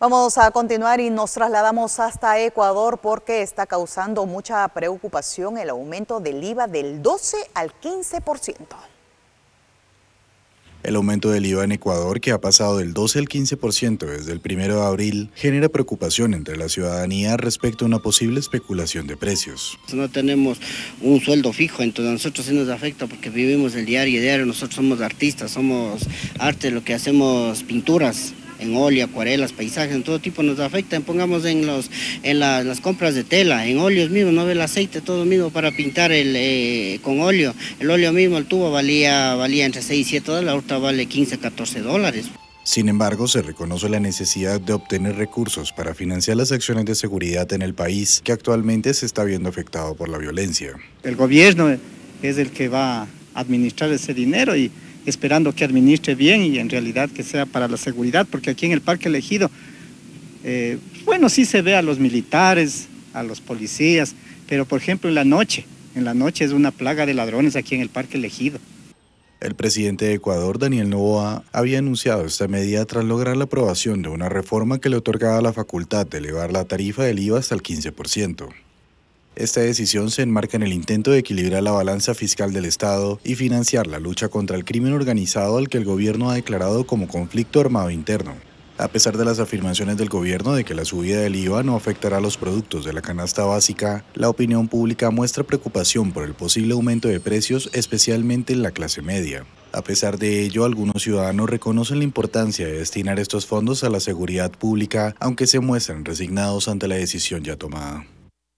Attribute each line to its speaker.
Speaker 1: Vamos a continuar y nos trasladamos hasta Ecuador porque está causando mucha preocupación el aumento del IVA del 12 al 15%.
Speaker 2: El aumento del IVA en Ecuador, que ha pasado del 12 al 15% desde el 1 de abril, genera preocupación entre la ciudadanía respecto a una posible especulación de precios.
Speaker 3: No tenemos un sueldo fijo, entonces a nosotros sí nos afecta porque vivimos el diario y diario, nosotros somos artistas, somos arte, lo que hacemos pinturas en óleo, acuarelas, paisajes, en todo tipo nos afectan. Pongamos en, los, en las compras de tela, en óleos mismo, no ve el aceite, todo mismo para pintar el, eh, con óleo. El óleo mismo, el tubo valía, valía entre 6 y 7 dólares, ahorita vale 15, 14 dólares.
Speaker 2: Sin embargo, se reconoce la necesidad de obtener recursos para financiar las acciones de seguridad en el país, que actualmente se está viendo afectado por la violencia.
Speaker 4: El gobierno es el que va a administrar ese dinero y esperando que administre bien y en realidad que sea para la seguridad, porque aquí en el Parque Elegido, eh, bueno, sí se ve a los militares, a los policías, pero por ejemplo en la noche, en la noche es una plaga de ladrones aquí en el Parque Elegido.
Speaker 2: El presidente de Ecuador, Daniel Novoa, había anunciado esta medida tras lograr la aprobación de una reforma que le otorgaba la facultad de elevar la tarifa del IVA hasta el 15%. Esta decisión se enmarca en el intento de equilibrar la balanza fiscal del Estado y financiar la lucha contra el crimen organizado al que el gobierno ha declarado como conflicto armado interno. A pesar de las afirmaciones del gobierno de que la subida del IVA no afectará a los productos de la canasta básica, la opinión pública muestra preocupación por el posible aumento de precios, especialmente en la clase media. A pesar de ello, algunos ciudadanos reconocen la importancia de destinar estos fondos a la seguridad pública, aunque se muestran resignados ante la decisión ya tomada.